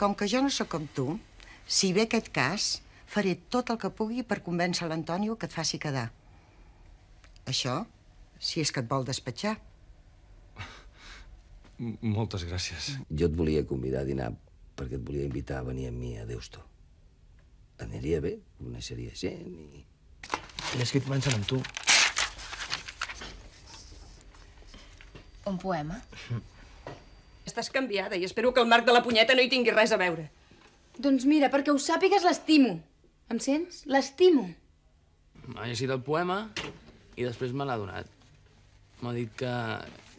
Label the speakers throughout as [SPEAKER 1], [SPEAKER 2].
[SPEAKER 1] Com que jo no sóc com tu, si ve aquest cas, faré tot el que pugui per convèncer l'Antonio que et faci quedar. Això, si és que et vol despatxar.
[SPEAKER 2] M Moltes gràcies.
[SPEAKER 3] Jo et volia convidar a dinar perquè et volia invitar a venir amb mi a Deusto. Aniria bé, coneixeria gent i...
[SPEAKER 2] He escrit començant amb tu.
[SPEAKER 4] Un poema?
[SPEAKER 5] Estàs canviada i espero que el Marc de la punyeta no hi tingui res a veure.
[SPEAKER 4] Doncs mira, perquè ho sàpigues, l'estimo. Em sents? L'estimo.
[SPEAKER 6] Ha llegit el poema i després me l'ha donat. M'ha dit que,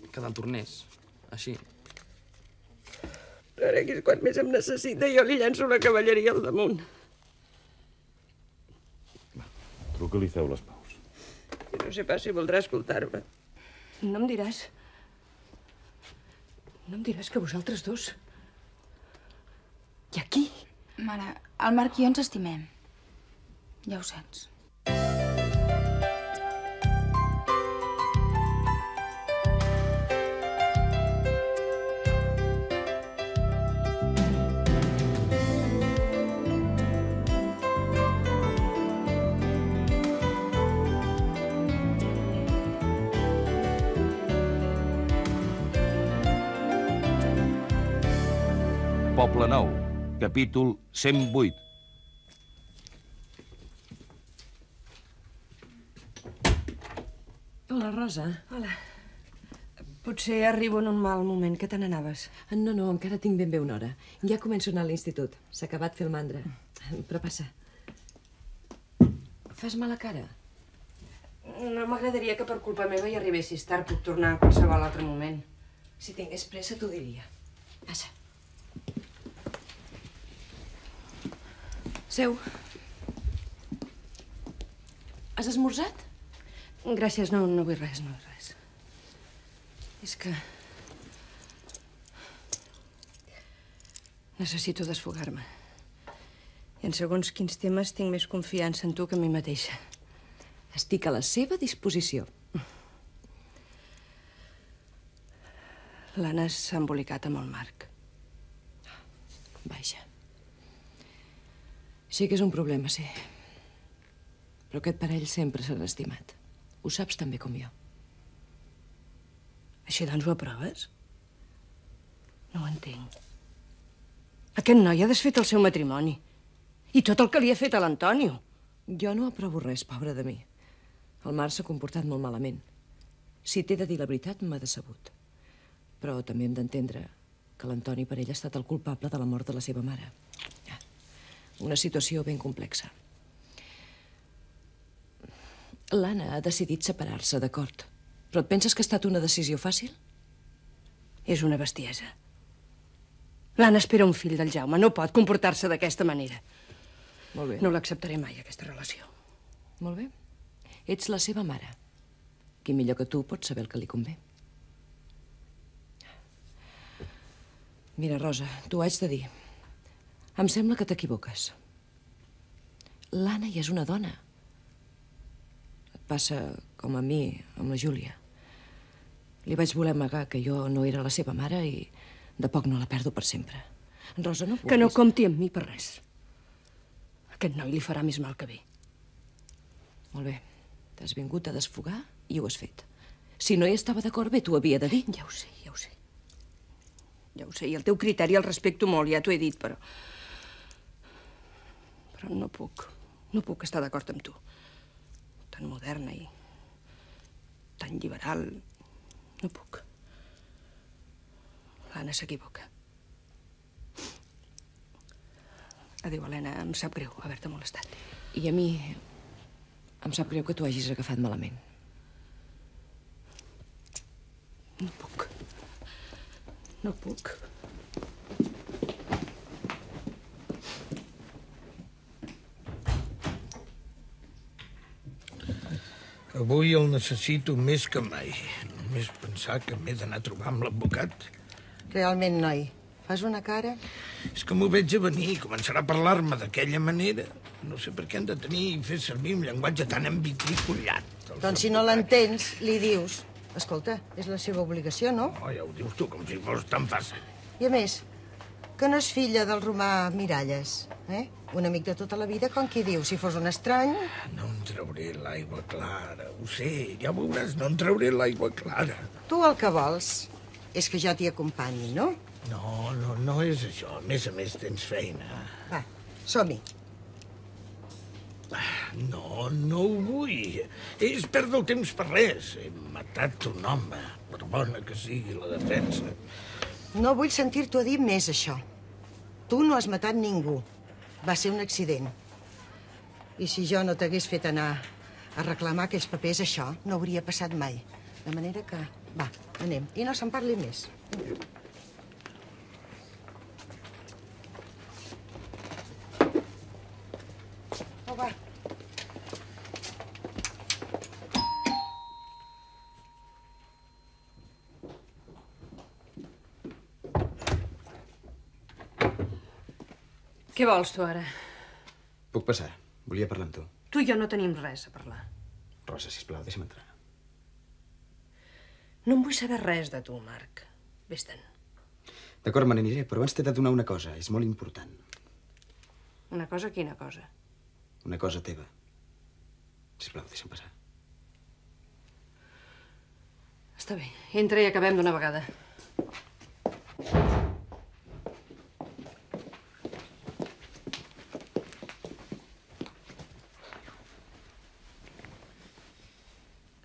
[SPEAKER 6] que te'l tornés. Així.
[SPEAKER 5] Però ara que és quan més em necessita, jo li llanço la cavalleria al damunt.
[SPEAKER 7] Truca li feu les paus.
[SPEAKER 5] I no sé pas si voldrà escoltar-me. No em diràs... No em diràs que vosaltres dos... I aquí?
[SPEAKER 4] Mare, el Marc i jo ens estimem. Ja ho saps.
[SPEAKER 8] Capítol 108.
[SPEAKER 5] Hola, Rosa. Hola. Potser arribo en un mal moment. Què te n'anaves?
[SPEAKER 9] No, no, encara tinc ben bé una hora. Ja començo a anar a l'institut. S'ha acabat fer el mandra. Però passa. Fas mala cara.
[SPEAKER 5] No m'agradaria que per culpa meva hi arribessis tard. Puc tornar a qualsevol altre moment.
[SPEAKER 9] Si tingués pressa, t'ho diria. Passa. Seu. Has esmorzat?
[SPEAKER 5] Gràcies, no, no vull res, no vull res. És que... Necessito desfogar-me. I en segons quins temes tinc més confiança en tu que en mi mateixa.
[SPEAKER 9] Estic a la seva disposició.
[SPEAKER 5] L'Anna s'ha embolicat amb el Marc.
[SPEAKER 9] Vaja. Sí que és un problema, sí. Però aquest parell sempre s'ha estimat. Ho saps tan bé com jo.
[SPEAKER 5] Així doncs ho aproves? No ho entenc. Aquest noi ha desfet el seu matrimoni. I tot el que li ha fet a l'Antonio.
[SPEAKER 9] Jo no aprovo res, pobra de mi. El Marc s'ha comportat molt malament. Si t'he de dir la veritat, m'ha decebut. Però també hem d'entendre que l'Antoni per ell ha estat el culpable de la mort de la seva mare. Una situació ben complexa. L'Anna ha decidit separar-se, d'acord. Però et penses que ha estat una decisió fàcil?
[SPEAKER 5] És una bestiesa. L'Anna espera un fill del Jaume. No pot comportar-se d'aquesta manera.
[SPEAKER 9] Molt bé.
[SPEAKER 5] No l'acceptaré mai, aquesta relació.
[SPEAKER 9] Molt bé. Ets la seva mare. Qui millor que tu pot saber el que li convé. Mira, Rosa, t'ho haig de dir. Em sembla que t'equivoques. L'Anna ja és una dona. Et passa com a mi, amb la Júlia. Li vaig voler amagar que jo no era la seva mare i de poc no la perdo per sempre. Rosa, no vulguis...
[SPEAKER 5] Que no compti amb mi per res. Aquest noi li farà més mal que bé.
[SPEAKER 9] Molt bé. T'has vingut a desfogar i ho has fet. Si no hi estava d'acord, bé t'ho havia de dir.
[SPEAKER 5] Ja ho sé, ja ho sé. Ja ho sé, i el teu criteri el respecto molt, ja t'ho he dit, però... Però no puc, no puc estar d'acord amb tu. Tan moderna i tan liberal, no puc. L'Anna s'equivoca. Adéu, Helena, em sap greu haver-te molestat.
[SPEAKER 9] I a mi em sap greu que t'ho hagis agafat malament.
[SPEAKER 5] No puc. No puc.
[SPEAKER 10] Avui el necessito més que mai. Només pensar que m'he d'anar a trobar amb l'advocat.
[SPEAKER 1] Realment, noi, fas una cara...
[SPEAKER 10] És que m'ho veig a venir començarà a parlar-me d'aquella manera. No sé per què han de tenir i fer servir un llenguatge tan ambitricullat.
[SPEAKER 1] Doncs si no l'entens, li dius... Escolta, és la seva obligació, no?
[SPEAKER 10] Oh, ja ho dius tu, com si fos tan fàcil.
[SPEAKER 1] I a més, Que no és filla del romà Miralles, eh? Un amic de tota la vida, com qui diu, si fos un estrany...
[SPEAKER 10] No en trauré l'aigua clara, ho sé, ja veuràs, no en trauré l'aigua clara.
[SPEAKER 1] Tu el que vols és que jo t'hi acompanyi, no?
[SPEAKER 10] No, no, no és això. A més a més, tens feina.
[SPEAKER 1] Va, som-hi.
[SPEAKER 10] No, no ho vull. És perdre el temps per res. He matat un home, per bona que sigui la defensa.
[SPEAKER 1] No vull sentir-t'ho a dir més, això. Tu no has matat ningú. Va ser un accident. I si jo no t'hagués fet anar a reclamar aquells papers, això no hauria passat mai. De manera que, va, anem. I no se'n parli més. Oh, va.
[SPEAKER 5] Què vols, tu, ara?
[SPEAKER 2] Puc passar? Volia parlar amb tu.
[SPEAKER 5] Tu i jo no tenim res a parlar.
[SPEAKER 2] Rosa, sisplau, deixa'm entrar.
[SPEAKER 5] No en vull saber res de tu, Marc. Vés-te'n.
[SPEAKER 2] D'acord, me n'aniré, però abans t'he de donar una cosa. És molt important.
[SPEAKER 5] Una cosa, quina cosa?
[SPEAKER 2] Una cosa teva. Sisplau, deixa'm passar.
[SPEAKER 5] Està bé, entra i acabem d'una vegada.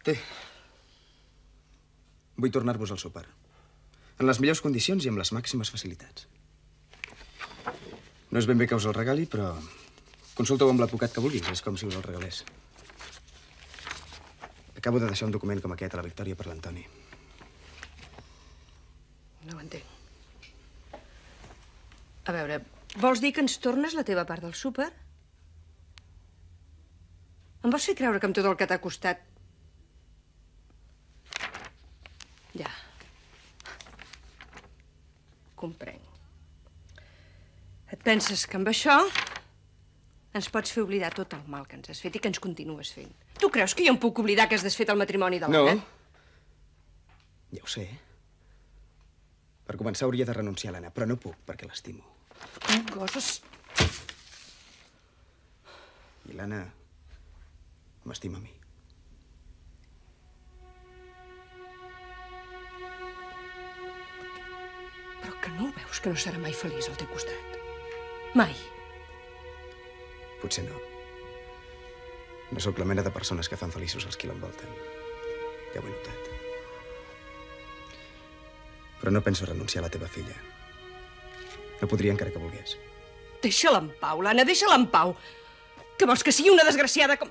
[SPEAKER 2] Té. Vull tornar-vos al sopar. En les millors condicions i amb les màximes facilitats. No és ben bé que us el regali, però consulta-ho amb l'advocat que vulguis. És com si us el regalés. Acabo de deixar un document com aquest a la Victòria per l'Antoni.
[SPEAKER 5] No ho entenc. A veure, vols dir que ens tornes la teva part del súper? Em vols fer creure que amb tot el que t'ha costat... Ja. Comprenc. Et penses que amb això ens pots fer oblidar tot el mal que ens has fet i que ens continues fent. Tu creus que jo em puc oblidar que has desfet el matrimoni de
[SPEAKER 2] No.
[SPEAKER 5] l'Anna?
[SPEAKER 2] Ja ho sé. Per començar, hauria de renunciar a l'Anna, però no puc, perquè l'estimo.
[SPEAKER 5] Coses...
[SPEAKER 2] I l'Anna m'estima a mi.
[SPEAKER 5] Que no ho veus que no serà mai feliç al teu costat? Mai.
[SPEAKER 2] Potser no. No sóc la mena de persones que fan feliços els qui l'envolten. Ja ho he notat. Però no penso renunciar a la teva filla. No podria encara que volgués.
[SPEAKER 5] Deixa-la en pau, l'Anna, deixa-la en pau. Que vols que sigui una desgraciada com...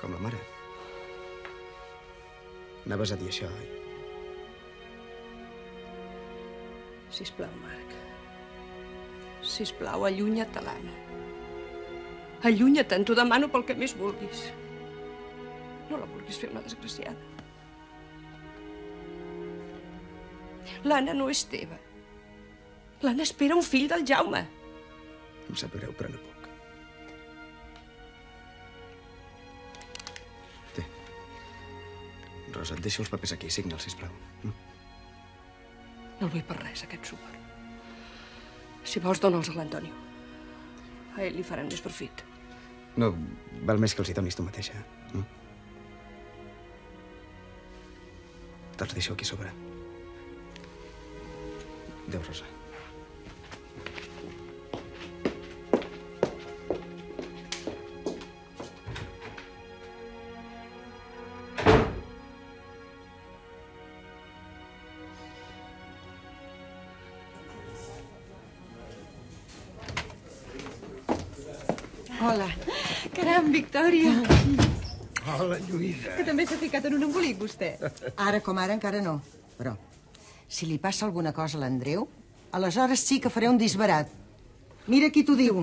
[SPEAKER 2] Com la mare. Anaves a dir això, oi?
[SPEAKER 5] Sisplau, Marc. Sisplau, allunya't de l'Anna. Allunya't, t'ho demano pel que més vulguis. No la vulguis fer una desgraciada. L'Anna no és teva. L'Anna espera un fill del Jaume.
[SPEAKER 2] Em sap greu, però no puc. Rosa, et deixo els papers aquí. Signa'ls, sisplau. Mm?
[SPEAKER 5] No el vull per res, aquest súper. Si vols, dona'ls a l'Antonio. A ell li faran més profit.
[SPEAKER 2] No, val més que els hi donis tu mateixa. Mm? Te'ls deixo aquí sobre. Adéu, Rosa.
[SPEAKER 11] Caram, Victòria,
[SPEAKER 10] Hola, Lluïsa.
[SPEAKER 11] que també s'ha ficat en un embolic, vostè.
[SPEAKER 1] Ara com ara encara no. Però, si li passa alguna cosa a l'Andreu, aleshores sí que faré un disbarat. Mira qui t'ho diu.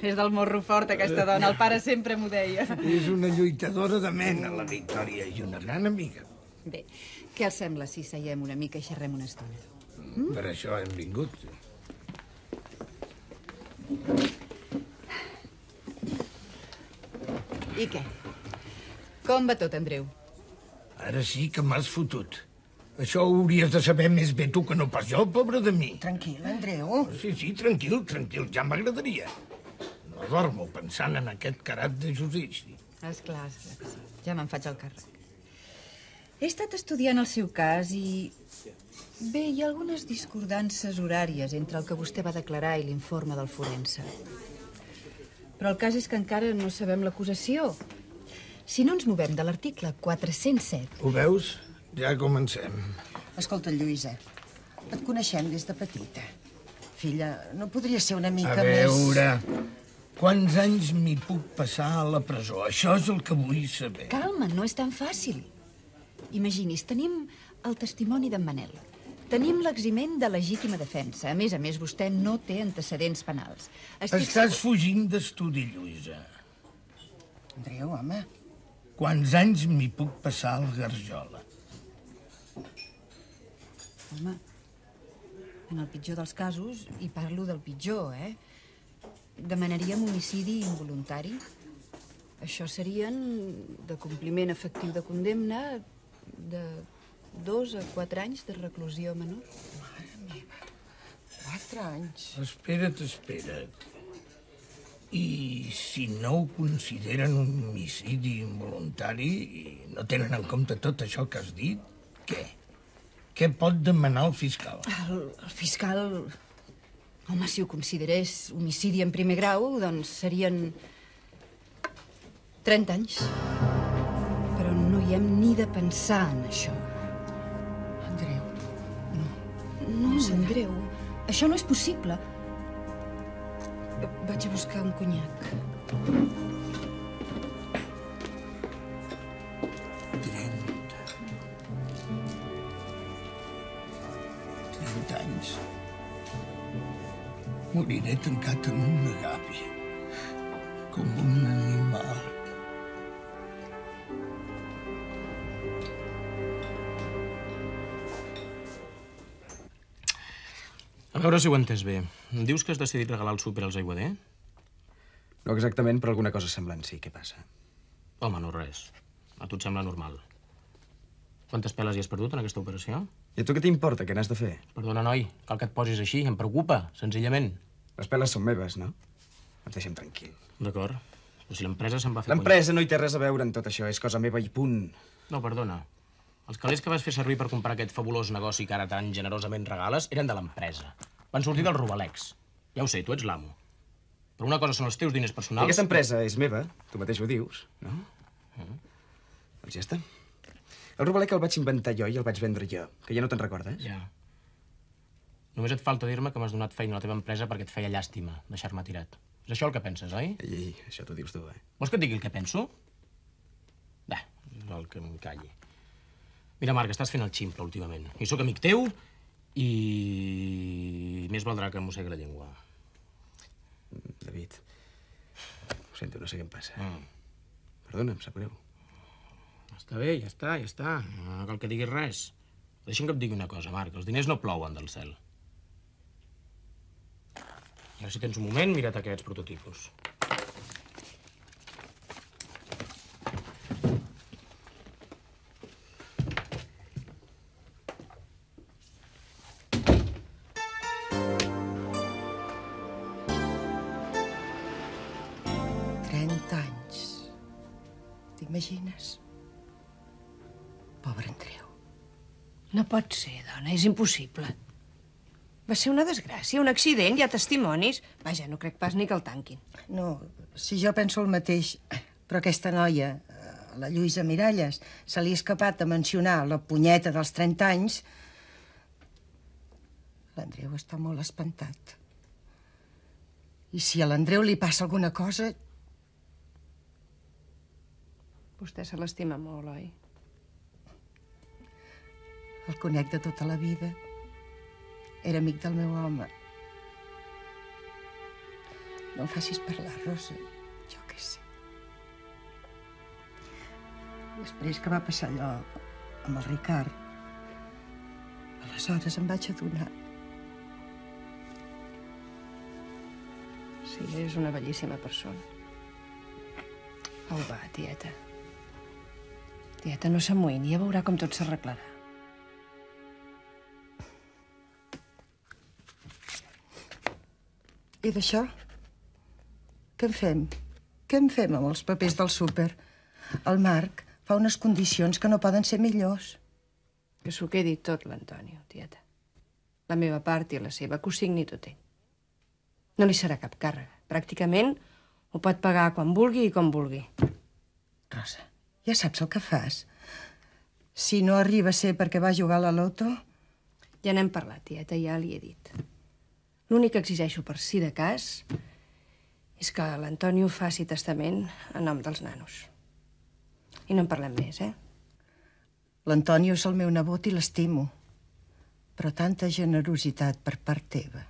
[SPEAKER 11] És del morro fort, aquesta dona. El pare sempre m'ho deia.
[SPEAKER 10] És una lluitadora de mena, la Victòria, i una gran amiga.
[SPEAKER 11] Bé, què els sembla si seiem una mica i xerrem una estona?
[SPEAKER 10] Mm? Per això hem vingut.
[SPEAKER 11] I què? Com va tot, Andreu?
[SPEAKER 10] Ara sí que m'has fotut. Això ho hauries de saber més bé tu que no pas jo, pobre de mi.
[SPEAKER 1] Tranquil, Andreu.
[SPEAKER 10] Sí, sí, tranquil, tranquil, ja m'agradaria. No dormo pensant en aquest carat de judici.
[SPEAKER 11] Esclar, esclar que sí. Ja me'n faig el càrrec. He estat estudiant el seu cas i... Bé, hi ha algunes discordances horàries entre el que vostè va declarar i l'informe del forense. Però el cas és que encara no sabem l'acusació. Si no ens movem de l'article 407...
[SPEAKER 10] Ho veus? Ja comencem.
[SPEAKER 1] Escolta, Lluïsa, et coneixem des de petita. Filla, no podria ser una mica
[SPEAKER 10] A
[SPEAKER 1] més...
[SPEAKER 10] veure, quants anys m'hi puc passar a la presó? Això és el que vull saber.
[SPEAKER 11] Calma, no és tan fàcil. Imagini's, tenim el testimoni d'en Manel. Tenim l'eximent de legítima defensa. A més a més, vostè no té antecedents penals. Estic
[SPEAKER 10] Estàs fugint d'estudi, Lluïsa.
[SPEAKER 1] Andreu, home.
[SPEAKER 10] Quants anys m'hi puc passar al Garjola?
[SPEAKER 11] Home, en el pitjor dels casos, i parlo del pitjor, eh? Demanaríem homicidi involuntari. Això serien de compliment efectiu de condemna de dos a quatre anys de reclusió menor.
[SPEAKER 1] Quatre anys.
[SPEAKER 10] Espera't, espera't. I si no ho consideren un homicidi involuntari i no tenen en compte tot això que has dit, què? Què pot demanar el fiscal?
[SPEAKER 11] El, el fiscal... Home, si ho considerés homicidi en primer grau, doncs serien 30 anys. Però no hi hem ni de pensar en això. No, Andreu, això no és possible. Vaig a buscar un conyac.
[SPEAKER 10] 30 anys. Moriré tancat en una gàbia, com un
[SPEAKER 6] veure si ho entès bé. Dius que has decidit regalar el súper als Aiguader?
[SPEAKER 2] No exactament, però alguna cosa semblant sí. Què passa?
[SPEAKER 6] Home, no res. A tu et sembla normal. Quantes peles hi has perdut en aquesta operació?
[SPEAKER 2] I a tu què t'importa? Què n'has de fer?
[SPEAKER 6] Perdona, noi, cal que et posis així. Em preocupa, senzillament.
[SPEAKER 2] Les peles són meves, no? Ens deixem tranquil.
[SPEAKER 6] D'acord. Però si l'empresa se'n va fer...
[SPEAKER 2] L'empresa no hi té res a veure en tot això. És cosa meva i punt.
[SPEAKER 6] No, perdona. Els calés que vas fer servir per comprar aquest fabulós negoci que ara tan generosament regales eren de l'empresa. Van sortir del Rubalex. Ja ho sé, tu ets l'amo. Però una cosa són els teus diners
[SPEAKER 2] I
[SPEAKER 6] personals...
[SPEAKER 2] aquesta empresa és meva, tu mateix ho dius, no? Doncs ja està. El Rubalec el vaig inventar jo i el vaig vendre jo, que ja no te'n recordes?
[SPEAKER 6] Ja. Només et falta dir-me que m'has donat feina a la teva empresa perquè et feia llàstima deixar-me tirat. És això el que penses, oi?
[SPEAKER 2] Ei, ei, això t'ho dius tu, eh?
[SPEAKER 6] Vols que et digui el que penso? Bé, el que em calli. Mira, Marc, estàs fent el ximple últimament. I sóc amic teu i... més valdrà que mossegui la llengua.
[SPEAKER 2] David, ho sento, no sé què em passa.
[SPEAKER 6] Mm.
[SPEAKER 2] Perdona, em sap greu.
[SPEAKER 6] Està bé, ja està, ja està. No cal que diguis res. Deixa'm que et digui una cosa, Marc. Els diners no plouen del cel. I ara, si tens un moment, mira't aquests prototipus.
[SPEAKER 5] No pot ser, dona, és impossible. Va ser una desgràcia, un accident, hi ha testimonis. Vaja, no crec pas ni que el tanquin.
[SPEAKER 1] No, si jo penso el mateix, però aquesta noia, eh, la Lluïsa Miralles, se li ha escapat de mencionar la punyeta dels 30 anys. L'Andreu està molt espantat. I si a l'Andreu li passa alguna cosa,
[SPEAKER 5] Vostè se l'estima molt, oi?
[SPEAKER 1] El conec de tota la vida. Era amic del meu home. No em facis parlar, Rosa. Jo què sé. Després que va passar allò amb el Ricard, aleshores em vaig adonar.
[SPEAKER 5] Sí, és una bellíssima persona. Au, va, tieta. Tieta, no s'amoïni, ja veurà com tot s'arreglarà.
[SPEAKER 1] I d'això? Què en fem? Què en fem amb els papers del súper? El Marc fa unes condicions que no poden ser millors.
[SPEAKER 5] Que s'ho quedi tot l'Antonio, tieta. La meva part i la seva, que ho signi tot ell. No li serà cap càrrega. Pràcticament ho pot pagar quan vulgui i com vulgui.
[SPEAKER 1] Rosa, ja saps el que fas. Si no arriba a ser perquè va jugar a la loto...
[SPEAKER 5] Ja n'hem parlat, tieta, ja li he dit. L'únic que exigeixo per si de cas és que l'Antonio faci testament a nom dels nanos. I no en parlem més, eh?
[SPEAKER 1] L'Antonio és el meu nebot i l'estimo. Però tanta generositat per part teva.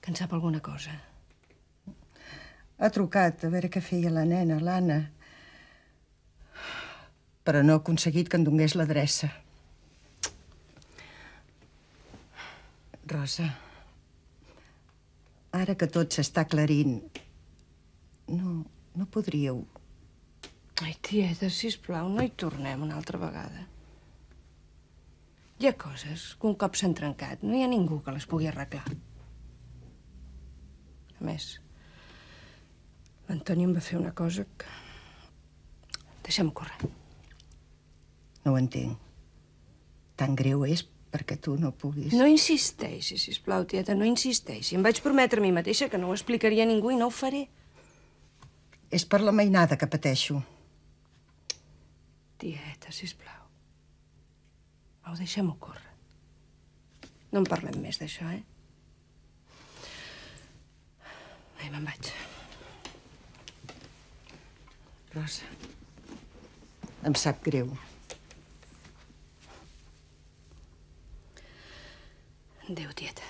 [SPEAKER 5] Que en sap alguna cosa.
[SPEAKER 1] Ha trucat a veure què feia la nena, l'Anna. Però no ha aconseguit que en donés l'adreça. Rosa, ara que tot s'està aclarint, no, no podríeu...
[SPEAKER 5] Ai, tieta, sisplau, no hi tornem una altra vegada. Hi ha coses que un cop s'han trencat. No hi ha ningú que les pugui arreglar. A més, l'Antoni em va fer una cosa que... Deixem córrer.
[SPEAKER 1] No ho entenc. Tan greu és perquè tu no puguis...
[SPEAKER 5] No insisteixi, sisplau, tieta, no insisteixi. Em vaig prometre a mi mateixa que no ho explicaria a ningú i no ho faré.
[SPEAKER 1] És per la mainada que pateixo.
[SPEAKER 5] Tieta, sisplau. Au, deixem-ho córrer. No en parlem més d'això, eh? Ai, me'n vaig.
[SPEAKER 1] Rosa, em sap greu.
[SPEAKER 5] Adéu, tieta.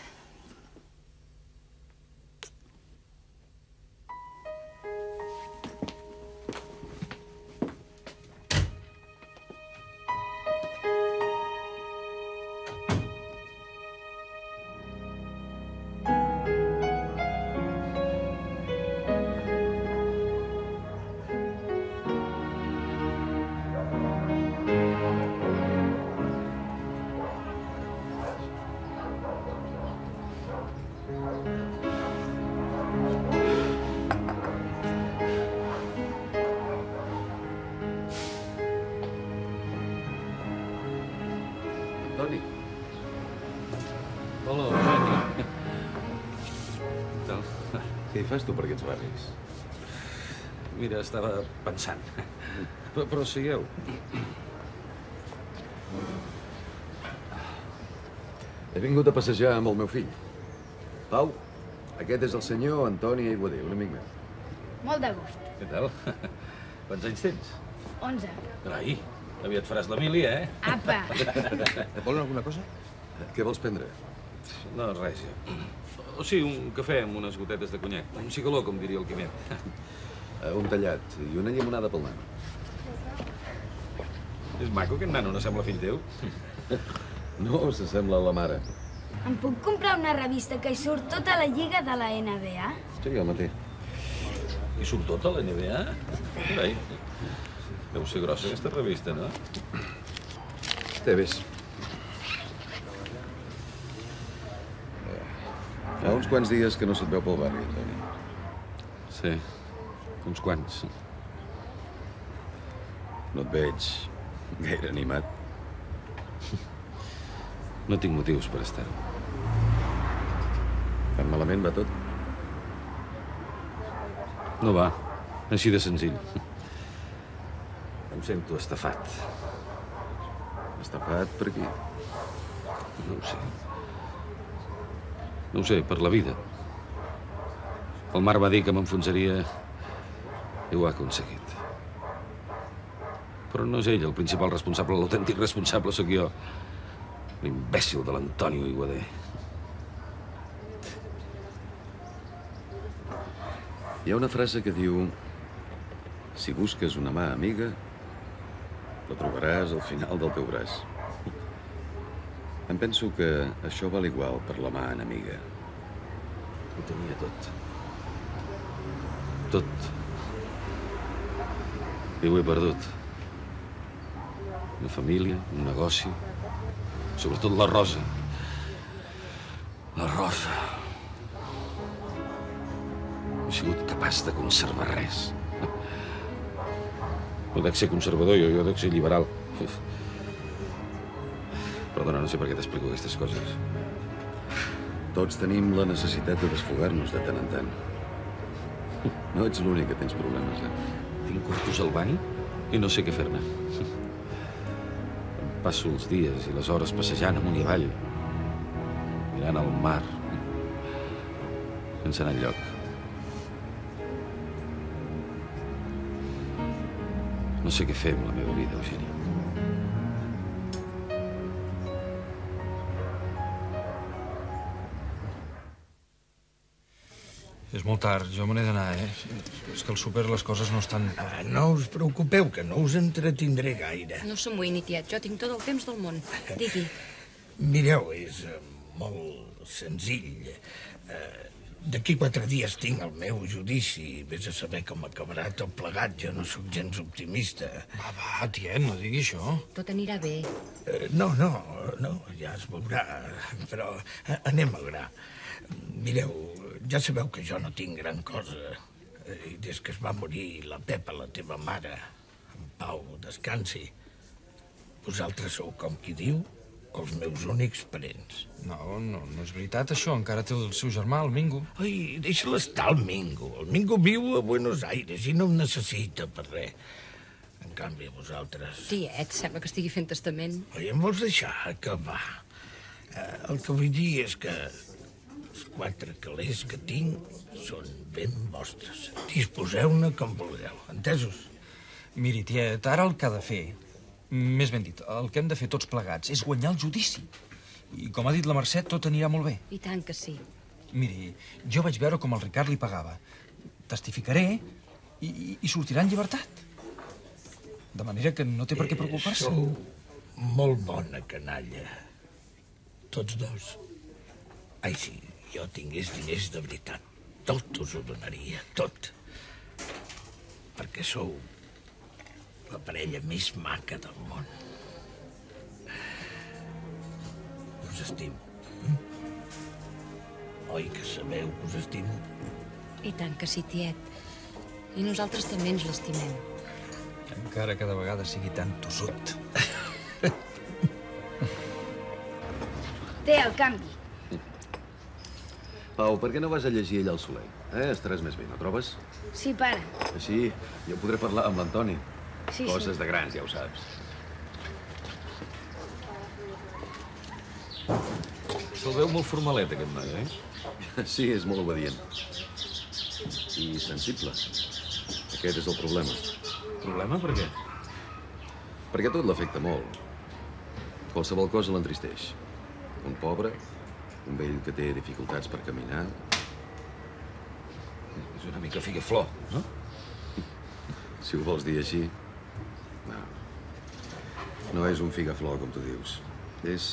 [SPEAKER 8] Fas tu per aquests barris? Mira, estava pensant. Però, però sigueu.
[SPEAKER 12] He vingut a passejar amb el meu fill. Pau, aquest és el senyor Antoni Aiguader, un amic meu.
[SPEAKER 13] Molt de gust.
[SPEAKER 8] Què tal? Quants anys tens?
[SPEAKER 13] 11.
[SPEAKER 8] Carai, aviat faràs la mili, eh?
[SPEAKER 13] Apa!
[SPEAKER 8] Volen alguna cosa?
[SPEAKER 12] Què vols prendre?
[SPEAKER 8] No, res, ja. O sigui, un cafè amb unes gotetes de conyac. Un cigaló, com diria el Quimet.
[SPEAKER 12] Uh, un tallat i una llimonada pel nano.
[SPEAKER 8] És maco, aquest nano, no sembla fill teu?
[SPEAKER 12] No, s'assembla a la mare.
[SPEAKER 13] Em puc comprar una revista que hi surt tota la lliga de la NBA?
[SPEAKER 12] Sí, el mateix.
[SPEAKER 8] I surt tota la NBA? Carai, deu ser grossa aquesta revista, no?
[SPEAKER 12] Té, vés. Uns quants dies que no se't veu pel barri, Antoni.
[SPEAKER 8] Sí, uns quants.
[SPEAKER 12] No et veig gaire animat.
[SPEAKER 8] No tinc motius per estar-ho.
[SPEAKER 12] Tan malament va tot?
[SPEAKER 8] No va, així de senzill. Em sento estafat.
[SPEAKER 12] Estafat per qui?
[SPEAKER 8] No ho sé. No ho sé, per la vida. El mar va dir que m'enfonsaria i ho ha aconseguit. Però no és ell el principal responsable, l'autèntic responsable sóc jo. L'imbècil de l'Antonio Iguader.
[SPEAKER 12] Hi ha una frase que diu si busques una mà amiga, la trobaràs al final del teu braç. Em penso que això val igual per la mà enemiga.
[SPEAKER 8] Ho tenia tot. Tot. I ho he perdut. Una família, un negoci, sobretot la Rosa. La Rosa. he sigut capaç de conservar res. No dec ser conservador, jo, jo dec ser liberal. Perdona, no sé per què t'explico aquestes coses.
[SPEAKER 12] Tots tenim la necessitat de desfogar-nos de tant en tant. No ets l'únic que tens problemes, eh?
[SPEAKER 8] Tinc curtos al banc i no sé què fer-ne. Em passo els dies i les hores passejant amunt i avall, mirant al mar, sense anar enlloc. No sé què fer amb la meva vida, Eugènia.
[SPEAKER 14] Molt tard, jo me n'he d'anar, eh? És que al súper les coses no estan...
[SPEAKER 10] Ah, no us preocupeu, que no us entretindré gaire.
[SPEAKER 5] No s'amoïni, tiet. Jo tinc tot el temps del món. Digui.
[SPEAKER 10] Mireu, és eh, molt senzill. Eh, D'aquí quatre dies tinc el meu judici. Vés a saber com acabarà tot plegat. Jo no sóc gens optimista.
[SPEAKER 14] Va, va, tiet, no digui això.
[SPEAKER 5] Tot anirà bé.
[SPEAKER 10] Eh, no, no, no, ja es veurà. Però eh, anem al gra. Mireu, ja sabeu que jo no tinc gran cosa. Eh, I des que es va morir la Pepa, la teva mare, en Pau, descansi. Vosaltres sou, com qui diu, els meus únics parents.
[SPEAKER 14] No, no, no és veritat, això. Encara té el seu germà, el Mingo.
[SPEAKER 10] Ai, deixa-l estar, el Mingo. El Mingo viu a Buenos Aires i no em necessita per res. En canvi, a vosaltres...
[SPEAKER 5] Tiet, sembla que estigui fent testament.
[SPEAKER 10] Oi, em vols deixar acabar? Eh, el que vull dir és que els quatre calés que tinc són ben vostres. Disposeu-ne com vulgueu, entesos?
[SPEAKER 14] Miri, tiet, ara el que ha de fer, més ben dit, el que hem de fer tots plegats és guanyar el judici. I com ha dit la Mercè, tot anirà molt bé.
[SPEAKER 5] I tant que sí.
[SPEAKER 14] Miri, jo vaig veure com el Ricard li pagava. Testificaré i, i, i sortirà en llibertat. De manera que no té per què preocupar-se.
[SPEAKER 10] Sou molt bona canalla. Tots dos. Ai, si jo tingués diners de veritat, tot us ho donaria, tot. Perquè sou la parella més maca del món. Us estimo. Mm? Oi que sabeu que us estimo?
[SPEAKER 5] I tant que sí, tiet. I nosaltres també ens l'estimem.
[SPEAKER 14] Encara que de vegades sigui tan tossut.
[SPEAKER 13] Té el canvi.
[SPEAKER 12] Pau, per què no vas a llegir ell al Soler? Eh? Estaràs més bé, no trobes?
[SPEAKER 13] Sí, pare.
[SPEAKER 12] Així, jo podré parlar amb l'Antoni.
[SPEAKER 13] Sí,
[SPEAKER 12] Coses
[SPEAKER 13] sí.
[SPEAKER 12] de grans, ja ho saps.
[SPEAKER 8] Se'l veu molt formalet, aquest noi, eh?
[SPEAKER 12] Sí, és molt obedient. I sensible. Aquest és el problema.
[SPEAKER 8] Problema? Per què?
[SPEAKER 12] Perquè tot l'afecta molt. Qualsevol cosa l'entristeix. Un pobre, un vell que té dificultats per caminar...
[SPEAKER 8] És una mica figueflor, no?
[SPEAKER 12] Si ho vols dir així... No. No és un figaflor, com tu dius. És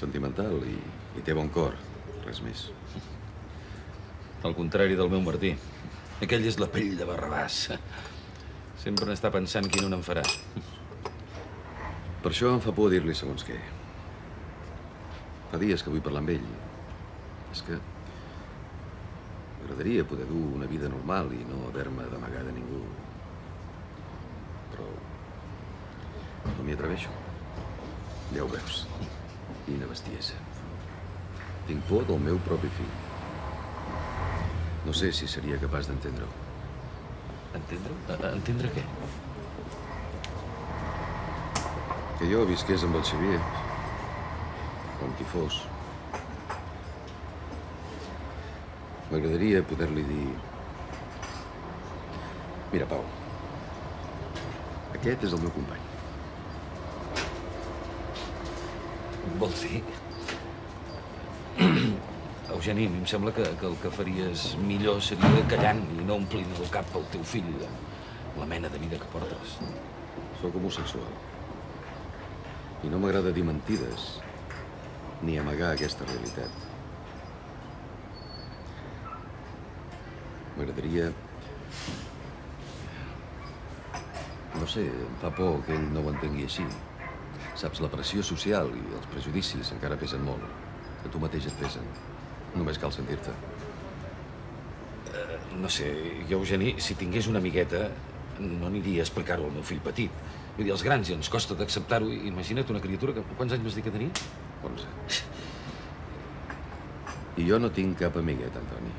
[SPEAKER 12] sentimental i, i té bon cor. Res més.
[SPEAKER 8] Al contrari del meu Martí. Aquell és la pell de Barrabàs. Sempre n'està pensant quin un en farà.
[SPEAKER 12] Per això em fa por dir-li segons què. Fa dies que vull parlar amb ell. És que m'agradaria poder dur una vida normal i no haver-me d'amagar de ningú. Però no m'hi atreveixo. Ja ho veus. Quina bestiesa. Tinc por del meu propi fill. No sé si seria capaç d'entendre-ho.
[SPEAKER 8] Entendre? A- Entendre què?
[SPEAKER 12] Que jo visqués amb el Xavier, com qui fos. M'agradaria poder-li dir... Mira, Pau, aquest és el meu company.
[SPEAKER 8] Vols dir? Eugeni, a mi em sembla que, que el que faries millor seria callant i no omplint el cap pel teu fill de la mena de vida que portes.
[SPEAKER 12] Sóc homosexual. I no m'agrada dir mentides ni amagar aquesta realitat. M'agradaria... No sé, em fa por que ell no ho entengui així. Saps, la pressió social i els prejudicis encara pesen molt. A tu mateix et pesen. Només cal sentir-te.
[SPEAKER 8] Eh, no sé, jo, Eugeni, si tingués una amigueta, no aniria a explicar-ho al meu fill petit. Vull dir, els grans ja ens costa d'acceptar-ho. Imagina't una criatura que... Quants anys vas dir que tenia? 11.
[SPEAKER 12] I jo no tinc cap amiguet, Antoni.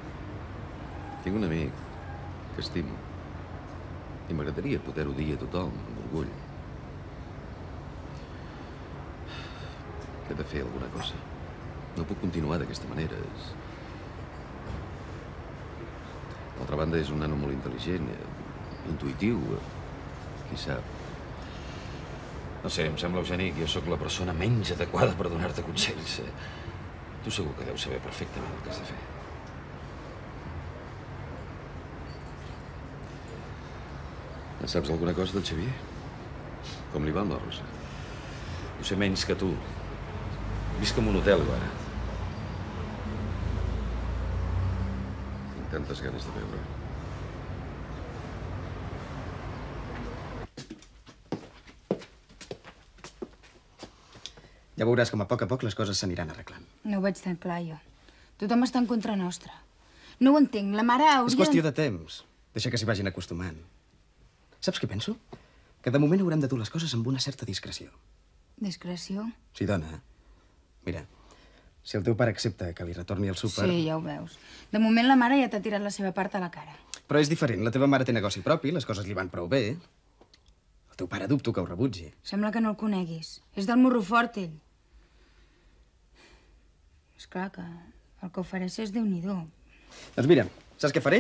[SPEAKER 12] Tinc un amic que estimo. I m'agradaria poder-ho dir a tothom, amb orgull. He de fer alguna cosa. No puc continuar d'aquesta manera. És... D'altra banda, és un nano molt intel·ligent, eh, intuïtiu, eh, qui sap.
[SPEAKER 8] No sé, em sembla, Eugeni, que jo sóc la persona menys adequada per donar-te consells. eh? Tu segur que deus saber perfectament el que has de fer.
[SPEAKER 12] En saps alguna cosa del Xavier? Com li va amb la Rosa?
[SPEAKER 8] Ho sé menys que tu. Visc en un hotel, ara.
[SPEAKER 12] Tinc tantes ganes de veure.
[SPEAKER 2] Ja veuràs com a poc a poc les coses s'aniran arreglant.
[SPEAKER 4] No ho veig tan clar, jo. Tothom està en contra nostra. No ho entenc. La mare hauria...
[SPEAKER 2] És qüestió de temps. Deixa que s'hi vagin acostumant. Saps què penso? Que de moment haurem de dur les coses amb una certa discreció.
[SPEAKER 4] Discreció?
[SPEAKER 2] Sí, dona. Mira, si el teu pare accepta que li retorni el súper...
[SPEAKER 4] Sí, ja ho veus. De moment la mare ja t'ha tirat la seva part a la cara.
[SPEAKER 2] Però és diferent. La teva mare té negoci propi, les coses li van prou bé. El teu pare dubto que ho rebutgi.
[SPEAKER 4] Sembla que no el coneguis. És del morro fort, ell. És clar que el que ofereix és déu nhi
[SPEAKER 2] Doncs mira, saps què faré?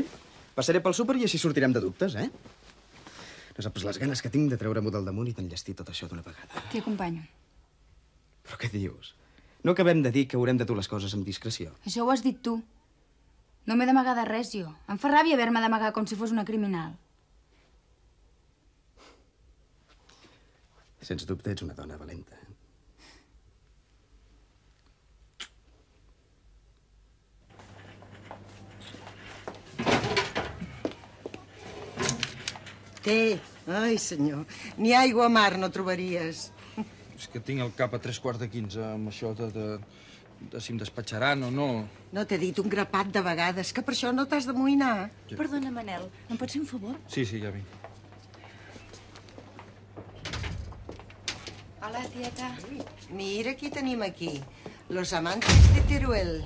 [SPEAKER 2] Passaré pel súper i així sortirem de dubtes, eh? No saps les ganes que tinc de treure-m'ho del damunt i d'enllestir tot això d'una vegada.
[SPEAKER 4] T'hi acompanyo.
[SPEAKER 2] Però què dius? No acabem de dir que haurem de dur les coses amb discreció.
[SPEAKER 4] Això ho has dit tu. No m'he d'amagar de res, jo. Em fa ràbia haver-me d'amagar com si fos una criminal.
[SPEAKER 2] Sens dubte ets una dona valenta.
[SPEAKER 1] Té. Ai, senyor. Ni aigua a mar no trobaries.
[SPEAKER 14] És que tinc el cap a tres quarts de quinze amb això de, de, de si em despatxaran o no.
[SPEAKER 1] No t'he dit un grapat de vegades que per això no t'has d'amoïnar.
[SPEAKER 15] Perdona, Manel, em pots fer un favor?
[SPEAKER 14] Sí, sí, ja vinc.
[SPEAKER 4] Hola, tieta.
[SPEAKER 1] Mira qui tenim aquí. Los amantes de Teruel.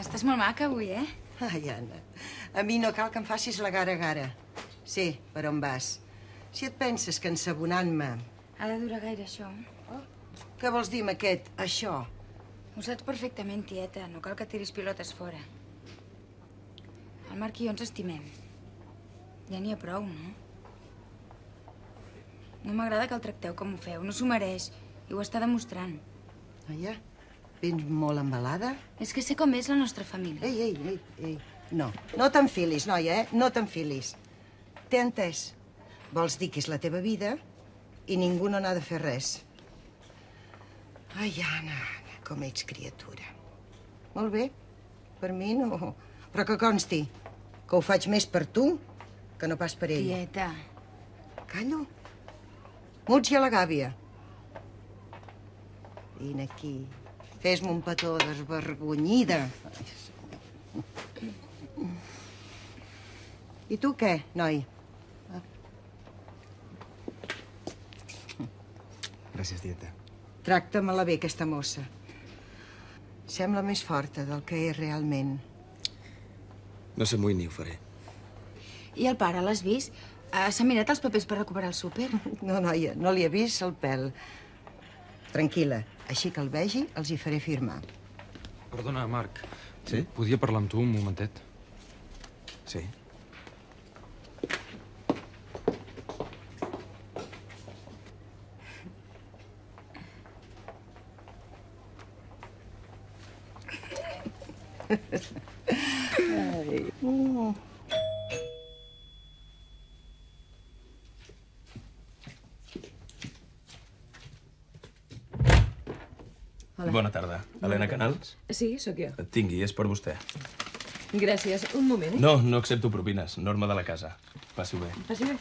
[SPEAKER 4] Estàs molt maca avui, eh?
[SPEAKER 1] Ai, Anna, a mi no cal que em facis la gara-gara. Sé per on vas. Si et penses que ensabonant-me...
[SPEAKER 4] Ha de durar gaire, això.
[SPEAKER 1] Què vols dir amb aquest això?
[SPEAKER 4] Ho saps perfectament, tieta. No cal que tiris pilotes fora. El Marc i jo ens estimem. Ja n'hi ha prou, no? No m'agrada que el tracteu com ho feu. No s'ho mereix. I ho està demostrant.
[SPEAKER 1] Noia, vens molt embalada?
[SPEAKER 4] És que sé com és la nostra família.
[SPEAKER 1] Ei, ei, ei, ei. No, no t'enfilis, noia, eh? No t'enfilis. T'he entès. Vols dir que és la teva vida i ningú no n'ha de fer res. Ai, Anna, Anna, com ets criatura. Molt bé, per mi no... Però que consti, que ho faig més per tu que no pas per ell.
[SPEAKER 4] Tieta.
[SPEAKER 1] Callo. Muts i a la gàbia. Vine aquí. Fes-me un petó desvergonyida. I tu què, noi?
[SPEAKER 2] Gràcies, tieta.
[SPEAKER 1] Tracta-me-la bé, aquesta mossa. Sembla més forta del que és realment.
[SPEAKER 2] No s'amoïni, ho faré.
[SPEAKER 4] I el pare, l'has vist? Uh, S'ha mirat els papers per recuperar el súper?
[SPEAKER 1] No, noia, no li he vist el pèl. Tranquil·la, així que el vegi, els hi faré firmar.
[SPEAKER 14] Perdona, Marc.
[SPEAKER 2] Sí?
[SPEAKER 14] Podia parlar amb tu un momentet?
[SPEAKER 2] Sí.
[SPEAKER 1] Ai. Mm.
[SPEAKER 9] Hola.
[SPEAKER 16] Bona tarda. Helena Canals?
[SPEAKER 9] Sí, sóc jo.
[SPEAKER 16] Tingui, és per vostè.
[SPEAKER 9] Gràcies. Un moment.
[SPEAKER 16] No, no accepto propines. Norma de la casa. Passi bé.
[SPEAKER 9] Passi bé.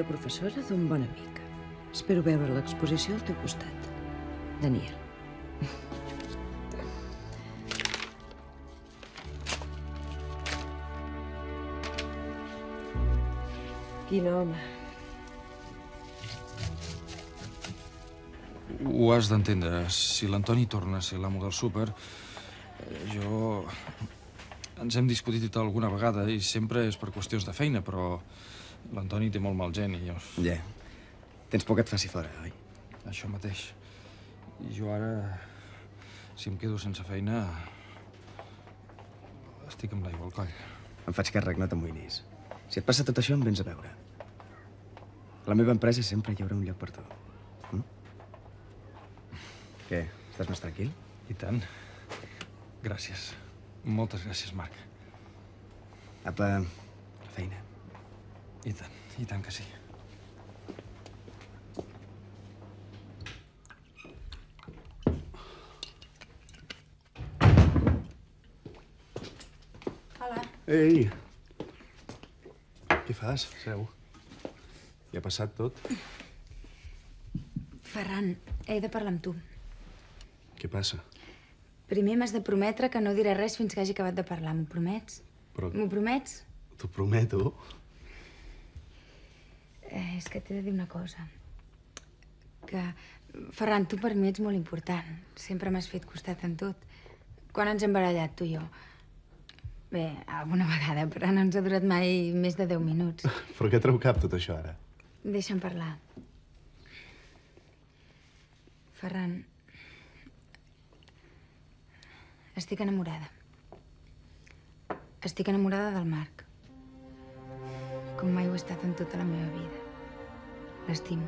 [SPEAKER 9] Millor professora d'un bon amic. Espero veure l'exposició al teu costat. Daniel. Quin home.
[SPEAKER 14] Ho has d'entendre. Si l'Antoni torna a ser l'amo del súper, eh, jo... Ens hem discutit alguna vegada i sempre és per qüestions de feina, però l'Antoni té molt mal geni. Jo...
[SPEAKER 2] Ja. Tens por que et faci fora, oi?
[SPEAKER 14] Això mateix. I jo ara, si em quedo sense feina, estic amb l'aigua al coll.
[SPEAKER 2] Em faig càrrec, no t'amoïnis. Si et passa tot això, em vens a veure. A la meva empresa sempre hi haurà un lloc per tu. Mm? Què? Estàs més tranquil?
[SPEAKER 14] I tant. Gràcies. Moltes gràcies, Marc.
[SPEAKER 2] Apa, feina.
[SPEAKER 14] I tant, i tant que sí.
[SPEAKER 4] Hola.
[SPEAKER 17] Ei! Què fas? Seu. Ja ha passat tot?
[SPEAKER 4] Ferran, he de parlar amb tu.
[SPEAKER 17] Què passa?
[SPEAKER 4] Primer m'has de prometre que no diré res fins que hagi acabat de parlar. M'ho promets?
[SPEAKER 17] Però
[SPEAKER 4] M'ho promets?
[SPEAKER 17] t'ho prometo.
[SPEAKER 4] És que t'he de dir una cosa. Que, Ferran, tu per mi ets molt important. Sempre m'has fet costat en tot. Quan ens hem barallat, tu i jo? Bé, alguna vegada, però no ens ha durat mai més de 10 minuts.
[SPEAKER 17] Però què treu cap tot això ara?
[SPEAKER 4] Deixa'm parlar. Ferran, estic enamorada. Estic enamorada del Marc. Com mai ho he estat en tota la meva vida. L'estimo.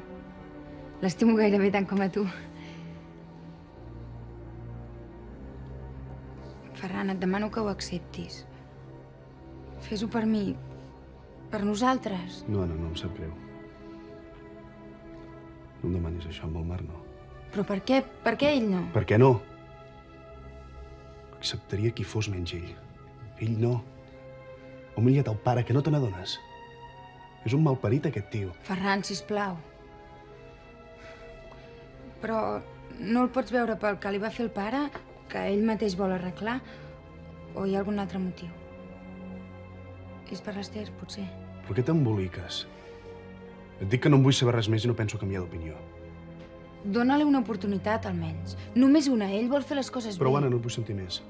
[SPEAKER 4] L'estimo gairebé tant com a tu. Ferran, et demano que ho acceptis. Fes-ho per mi, per nosaltres.
[SPEAKER 17] No, no, no, em sap greu. No em demanis això amb el Marc, no.
[SPEAKER 4] Però per què? Per què ell no?
[SPEAKER 17] Per què no? Acceptaria qui fos menys ell. Ell no. Humiliat el pare, que no te n'adones. És un malparit, aquest tio.
[SPEAKER 4] Ferran, sisplau. Però no el pots veure pel que li va fer el pare, que ell mateix vol arreglar, o hi ha algun altre motiu? És per l'Ester, potser.
[SPEAKER 17] Però què t'emboliques? Et dic que no en vull saber res més i no penso canviar d'opinió.
[SPEAKER 4] Dóna-li una oportunitat, almenys. Només una. Ell vol fer les coses
[SPEAKER 17] Però,
[SPEAKER 4] bé.
[SPEAKER 17] Anna, no et vull sentir més.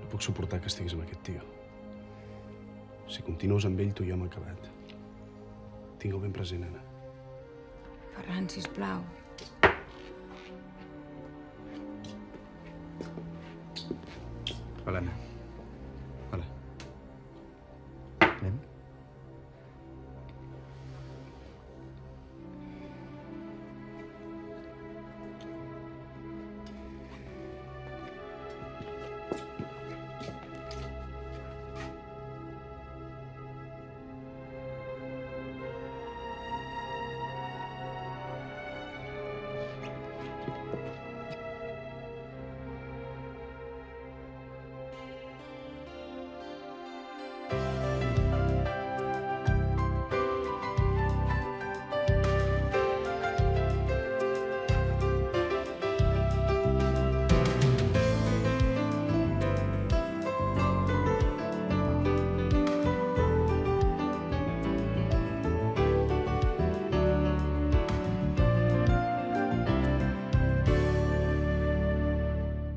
[SPEAKER 17] No puc suportar que estiguis amb aquest tio. Si continues amb ell, tu i jo hem acabat. Tinc-ho ben present, Anna.
[SPEAKER 4] Ferran, sisplau.
[SPEAKER 2] Helena.